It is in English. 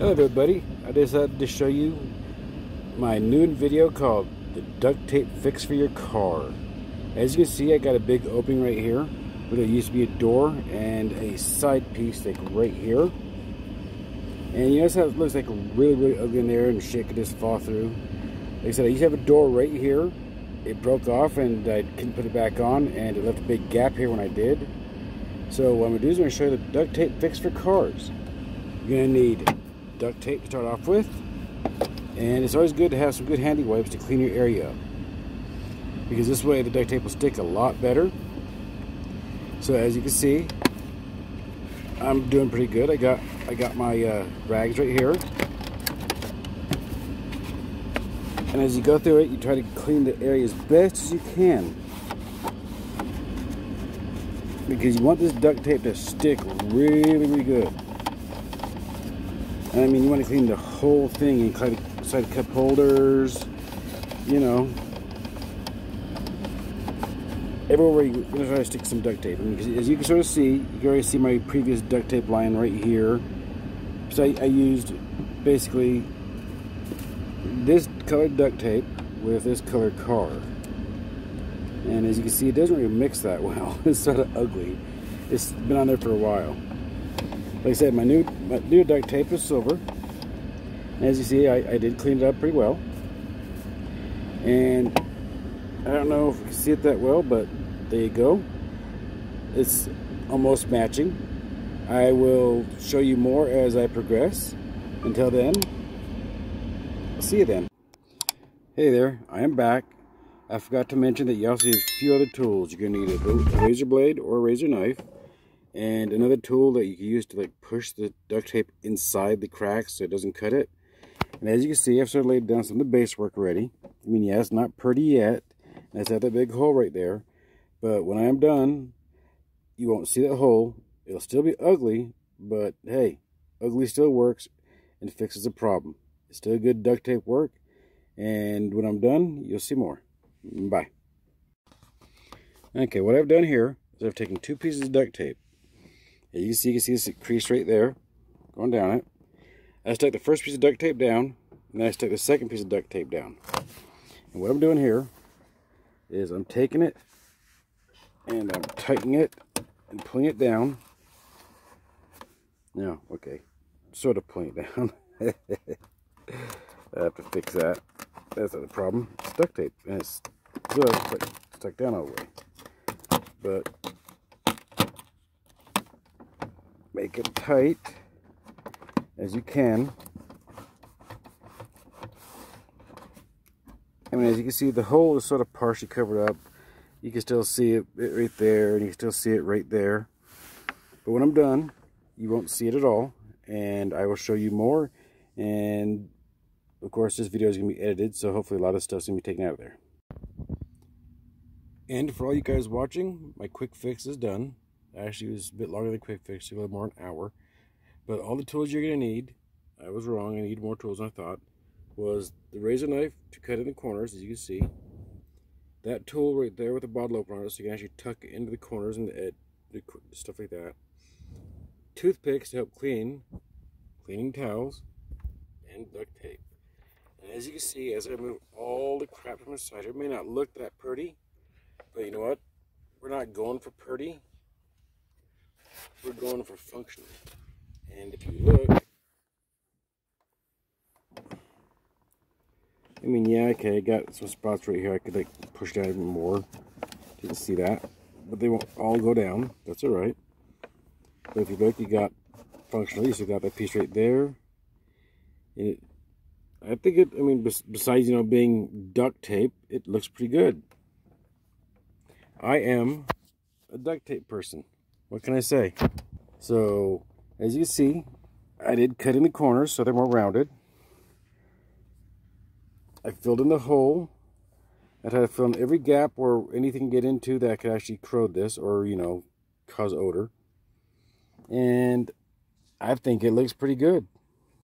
Up buddy? I decided to show you my new video called the duct tape fix for your car. As you can see I got a big opening right here where there used to be a door and a side piece like right here. And you notice how it looks like really really ugly in there and shit could just fall through. Like I said I used to have a door right here. It broke off and I couldn't put it back on and it left a big gap here when I did. So what I'm going to do is I'm going to show you the duct tape fix for cars. You're going to need duct tape to start off with. And it's always good to have some good handy wipes to clean your area up. Because this way the duct tape will stick a lot better. So as you can see, I'm doing pretty good. I got I got my uh, rags right here. And as you go through it, you try to clean the area as best as you can. Because you want this duct tape to stick really, really good. I mean, you want to clean the whole thing, including side cup holders, you know. Everywhere you're going to try to stick some duct tape. I mean, as you can sort of see, you can already see my previous duct tape line right here. So I, I used basically this colored duct tape with this colored car. And as you can see, it doesn't really mix that well. it's sort of ugly. It's been on there for a while. Like I said, my new, my new duct tape is silver. As you see, I, I did clean it up pretty well. And I don't know if you can see it that well, but there you go. It's almost matching. I will show you more as I progress. Until then, see you then. Hey there, I am back. I forgot to mention that you also need a few other tools. You're going to need a razor blade or a razor knife and another tool that you can use to like push the duct tape inside the cracks so it doesn't cut it. And as you can see I've sort of laid down some of the base work already. I mean yeah it's not pretty yet. That's at that big hole right there. But when I'm done you won't see that hole. It'll still be ugly but hey ugly still works and fixes the problem. It's still good duct tape work. And when I'm done you'll see more. Bye. Okay what I've done here is I've taken two pieces of duct tape you can see, you can see this crease right there, going down it. I stuck the first piece of duct tape down, and then I stuck the second piece of duct tape down. And what I'm doing here is I'm taking it and I'm tightening it and pulling it down. No, okay, sort of pulling it down. I have to fix that. That's not a problem. It's duct tape, and it's good, but stuck down all the way. But make it tight as you can. I mean, as you can see, the hole is sort of partially covered up. You can still see it right there, and you can still see it right there. But when I'm done, you won't see it at all, and I will show you more. And, of course, this video is going to be edited, so hopefully a lot of stuff's going to be taken out of there. And for all you guys watching, my quick fix is done. Actually, it was a bit longer than quick fix, a little more an hour. But all the tools you're going to need, I was wrong, I need more tools than I thought, was the razor knife to cut in the corners, as you can see. That tool right there with the bottle opener on it, so you can actually tuck it into the corners and the, the stuff like that. Toothpicks to help clean, cleaning towels, and duct tape. And as you can see, as I move all the crap from the side, it may not look that pretty, but you know what? We're not going for pretty we're going for functional. And if you look, I mean, yeah, okay, I got some spots right here. I could like push down even more. Didn't see that, but they won't all go down. That's all right. But if you look, you got functional. You see got that piece right there. And It, I think it. I mean, besides you know being duct tape, it looks pretty good. I am a duct tape person what can I say? So, as you see, I did cut in the corners so they're more rounded. I filled in the hole. I tried to fill in every gap where anything can get into that could actually corrode this or, you know, cause odor. And I think it looks pretty good.